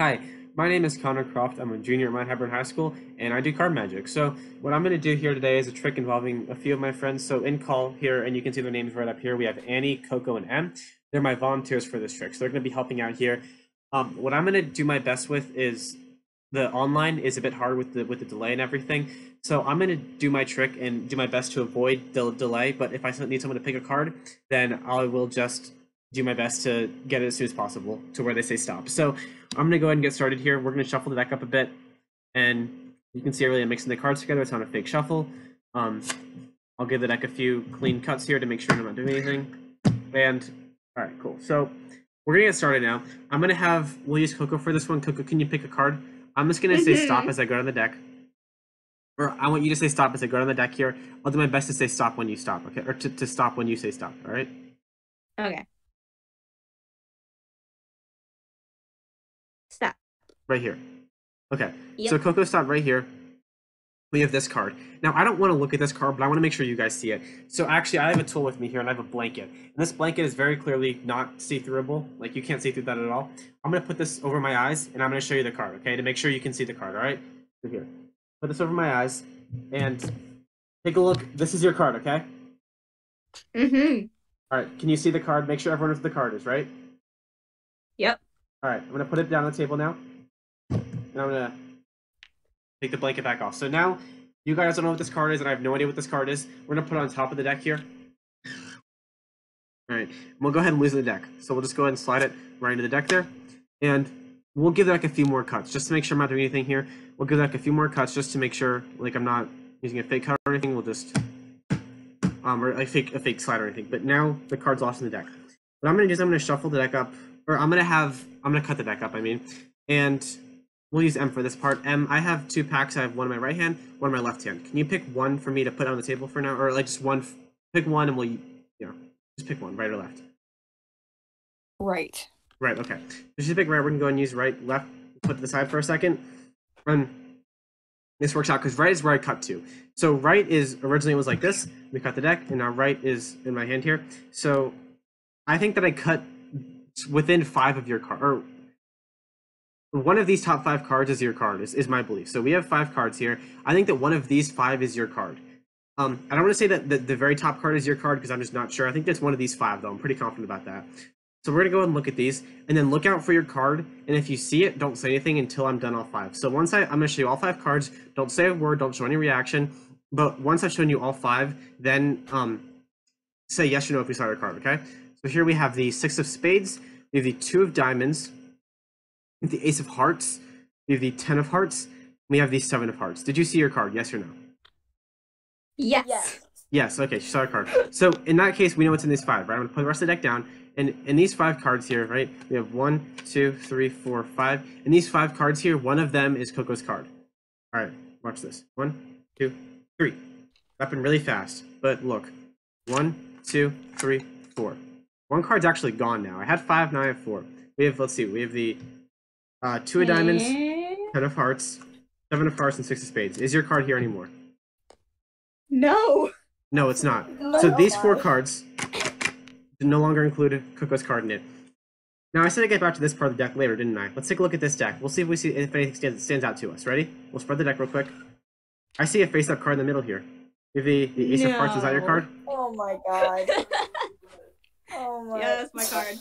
Hi, my name is Connor Croft. I'm a junior at Mount Hebron High School, and I do card magic. So what I'm going to do here today is a trick involving a few of my friends. So in call here, and you can see their names right up here, we have Annie, Coco, and M. They're my volunteers for this trick, so they're going to be helping out here. Um, what I'm going to do my best with is the online is a bit hard with the with the delay and everything. So I'm going to do my trick and do my best to avoid the delay. But if I need someone to pick a card, then I will just do my best to get it as soon as possible to where they say stop. So I'm going to go ahead and get started here. We're going to shuffle the deck up a bit. And you can see I really am mixing the cards together. It's not a fake shuffle. Um, I'll give the deck a few clean cuts here to make sure I'm not doing anything. And, all right, cool. So we're going to get started now. I'm going to have, we'll use Coco for this one. Coco, can you pick a card? I'm just going to say stop as I go down the deck. Or I want you to say stop as I go down the deck here. I'll do my best to say stop when you stop, okay? Or to, to stop when you say stop, all right? Okay. Right here. Okay, Yep. so Coco stop right here. We have this card. Now, I don't want to look at this card, but I want to make sure you guys see it. So actually, I have a tool with me here, and I have a blanket. And this blanket is very clearly not see-throughable. Like, you can't see through that at all. I'm going to put this over my eyes, and I'm going to show you the card, okay? To make sure you can see the card, all right? So here. Put this over my eyes, and take a look. This is your card, okay? Mm-hmm. All right, can you see the card? Make sure everyone knows what the card is, right? Yep. All right, I'm going to put it down on the table now. And I'm gonna take the blanket back off. So now you guys don't know what this card is, and I have no idea what this card is. We're gonna put it on top of the deck here. All right, we'll go ahead and lose the deck. So we'll just go ahead and slide it right into the deck there, and we'll give the deck a few more cuts just to make sure I'm not doing anything here. We'll give the deck a few more cuts just to make sure, like I'm not using a fake cut or anything. We'll just um or a fake a fake slide or anything. But now the card's lost in the deck. What I'm gonna do is I'm gonna shuffle the deck up, or I'm gonna have I'm gonna cut the deck up. I mean, and We'll use M for this part. M, I have two packs. I have one in my right hand, one in my left hand. Can you pick one for me to put on the table for now? Or like just one, pick one and we'll, you know, just pick one, right or left? Right. Right, okay. Just pick right, we're gonna go and use right, left, put to the side for a second. And this works out because right is where I cut to. So right is, originally it was like this, we cut the deck, and now right is in my hand here. So I think that I cut within five of your card, or one of these top five cards is your card is, is my belief. So we have five cards here. I think that one of these five is your card. Um, i don't want to say that the, the very top card is your card because i'm just not sure. I think that's one of these five though. I'm pretty confident about that. So we're going to go and look at these and then look out for your card and if you see it don't say anything until i'm done all five. So once I, i'm going to show you all five cards. Don't say a word don't show any reaction. But once i've shown you all five then um, say yes or no if we saw your card okay? So here we have the six of spades we have the two of diamonds the ace of hearts, we have the ten of hearts, we have the seven of hearts. Did you see your card? Yes or no? Yes. Yes. Yes. Okay, she saw a card. So in that case, we know what's in these five, right? I'm gonna put the rest of the deck down, and in these five cards here, right? We have one, two, three, four, five. In these five cards here, one of them is Coco's card. All right, watch this. One, two, three. Happened really fast, but look. One, two, three, four. One card's actually gone now. I had five, now I have four. We have, let's see, we have the uh, two of diamonds, ten of hearts, seven of hearts, and six of spades. Is your card here anymore? No. No, it's not. No. So these four cards no longer include Coco's card in it. Now I said I'd get back to this part of the deck later, didn't I? Let's take a look at this deck. We'll see if we see if anything stands, stands out to us. Ready? We'll spread the deck real quick. I see a face-up card in the middle here. You have the, the Ace of Hearts. Is that your card? Oh my god. Oh my. Yeah, that's my card.